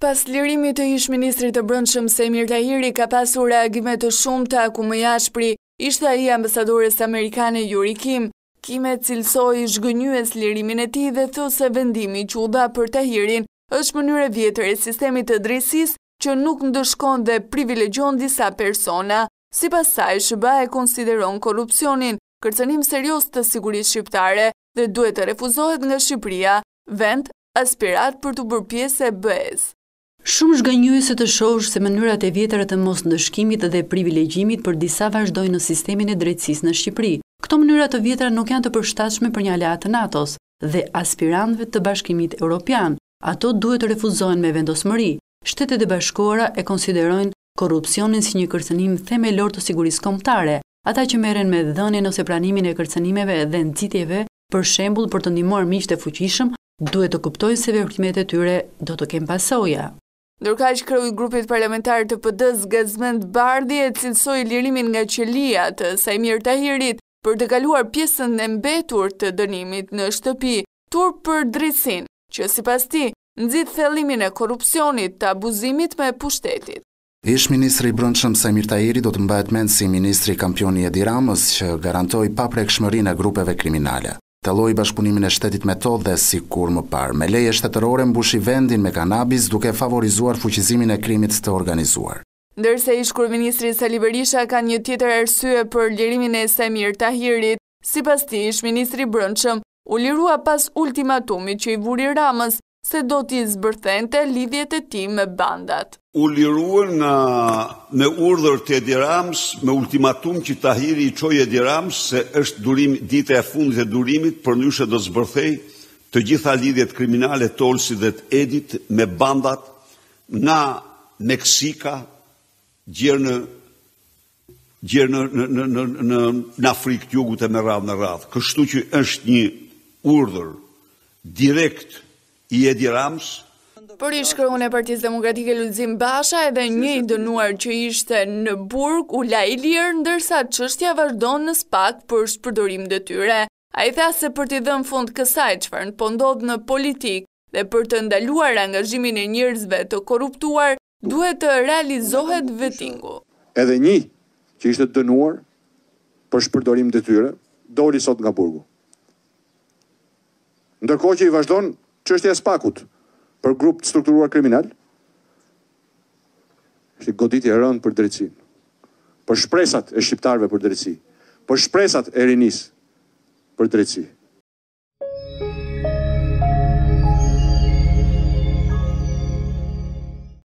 Pas lirimit të ish-ministrit të Brendshëm Saimir Tahiri ka pasur reagime të shumta, ku më i ashpri ishte ai i ambasadores amerikane Yuri Kim. Kim e cilësoi zhgënjyes lirimin e tij dhe thotë se vendimi që u dha për Tahirin është mënyrë e vjetër e sistemit të drejtësisë që nuk ndëshkon dhe privilegjon disa persona. Sipas saj, SHBA e konsideron korrupsionin kërcënim serioz të sigurisë shqiptare dhe duhet të refuzohet nga Shqipëria. vend aspirant për t'u bërë pjesë e BE-së. Shumë zhgënjyese të shohësh se mënyrat e vjetra të mosndëshkimit dhe privilegjimit për disa vazhdojnë në sistemin e drejtësisë në Shqipëri. Këto mënyra të vjetra nuk janë të përshtatshme për një aleat të NATO-s dhe aspirantëve të Bashkimit Europian. Ato duhet të refuzohen me vendosmëri. Shtetet e Bashkuara e konsiderojnë korrupsionin si një kërcënim themelor të sigurisë kombëtare. Ata që merren me dhënien ose pranimin e kërcënimeve dhe nxitjeve Për shembull, për të ndihmuar miqtë e fuqishëm, duhet të kuptojnë se veprimet e tyre do të kenë pasoja. Ndërkaq, kreu i grupit parlamentar të PD-së, Gazmend Bardhi, e cilësoi lirimin nga qelia të Saimir Tahirit për të kaluar pjesën e mbetur të dënimit në shtëpi, turp për drejtësinë, që sipas tij, nxit thellimin e korrupsionit, të abuzimit me pushtetit. Ish-ministri i Brendshëm Saimir Tahiri do të mbahet mend si ministri kampion i Edi Ramës, që garantoi paprekshmërinë e grupeve kriminale. Thelloi bashkëpunimin e shtetit me to dhe si kurrë më parë, me leje shtetërore mbushi vendin me kanabis duke favorizuar fuqizimin e krimit të organizuar. Ndërsa ish-kryeministri Sali Berisha ka një tjetër arsye për lirimin e Saimir Tahirit. Sipas tij, ish-ministri i Brendshëm u lirua pas ultimatumit që i vuri Ramës, se do t'i zbërthente lidhjet e tij me bandat. U liruan nga me urdhër të Edi Ramës, me ultimatum që Tahiri i çoi Edi Ramës se është durim dita e fundit e durimit, përndryshe do të zbërthejë të gjitha lidhjet kriminale të Olsit dhe të Edit me bandat nga Meksika gjer në gjer në në në në në në Afrikë të Jugut e me radhë me radhë. Kështu që është një urdhër direkt i Edi Ramës. Për ish-kreun e Partisë Demokratike Lulzim Basha edhe një i dënuar që ishte në burg u la i lirë ndërsa çështja vazhdon në SPAK për shpërdorim detyre. Ai tha se për t'i dhënë fund kësaj çfarë po ndodh në politikë dhe për të ndaluar angazhimin e njerëzve të korruptuar, Duhet të realizohet vetingu. Edhe nji që ishte dënuar për shpërdorim detyre, doli sot nga burgu. Ndërkohë që i vazhdon çështja e SPAK-ut për grup të strukturuar kriminal, është goditje e rëndë për drejtësinë, për shpresat e shqiptarëve për drejtësi, për shpresat e rinisë për drejtësi.